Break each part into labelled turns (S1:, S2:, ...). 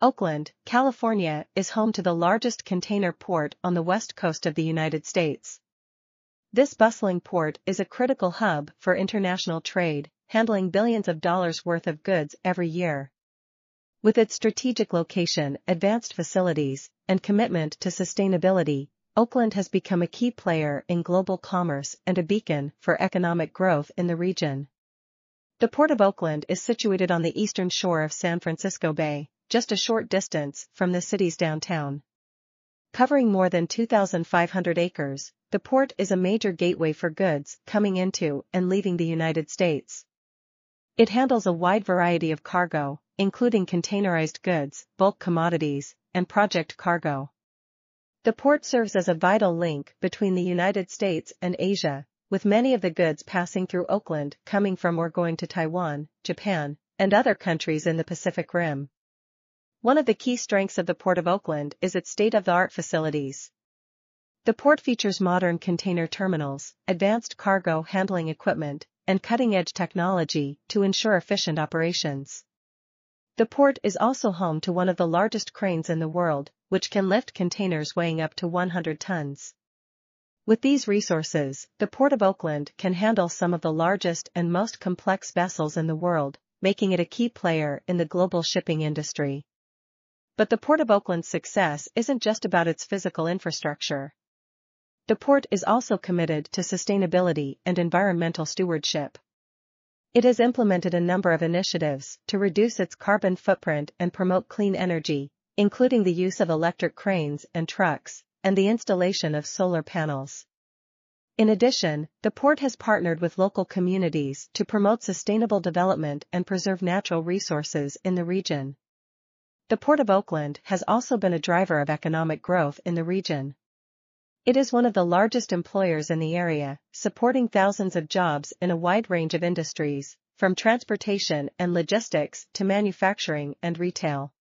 S1: Oakland, California is home to the largest container port on the west coast of the United States. This bustling port is a critical hub for international trade, handling billions of dollars worth of goods every year. With its strategic location, advanced facilities, and commitment to sustainability, Oakland has become a key player in global commerce and a beacon for economic growth in the region. The Port of Oakland is situated on the eastern shore of San Francisco Bay, just a short distance from the city's downtown. Covering more than 2,500 acres, the port is a major gateway for goods coming into and leaving the United States. It handles a wide variety of cargo, including containerized goods, bulk commodities, and project cargo. The port serves as a vital link between the United States and Asia, with many of the goods passing through Oakland coming from or going to Taiwan, Japan, and other countries in the Pacific Rim. One of the key strengths of the Port of Oakland is its state-of-the-art facilities. The port features modern container terminals, advanced cargo handling equipment, and cutting-edge technology to ensure efficient operations. The port is also home to one of the largest cranes in the world, which can lift containers weighing up to 100 tons. With these resources, the Port of Oakland can handle some of the largest and most complex vessels in the world, making it a key player in the global shipping industry. But the Port of Oakland's success isn't just about its physical infrastructure. The port is also committed to sustainability and environmental stewardship. It has implemented a number of initiatives to reduce its carbon footprint and promote clean energy, including the use of electric cranes and trucks, and the installation of solar panels. In addition, the port has partnered with local communities to promote sustainable development and preserve natural resources in the region. The Port of Oakland has also been a driver of economic growth in the region. It is one of the largest employers in the area, supporting thousands of jobs in a wide range of industries, from transportation and logistics to manufacturing and retail.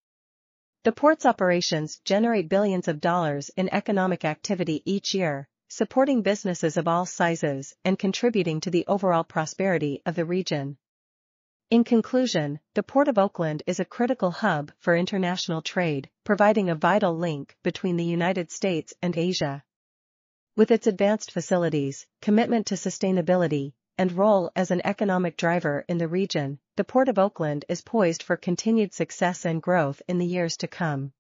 S1: The port's operations generate billions of dollars in economic activity each year, supporting businesses of all sizes and contributing to the overall prosperity of the region. In conclusion, the Port of Oakland is a critical hub for international trade, providing a vital link between the United States and Asia. With its advanced facilities, commitment to sustainability, and role as an economic driver in the region, the Port of Oakland is poised for continued success and growth in the years to come.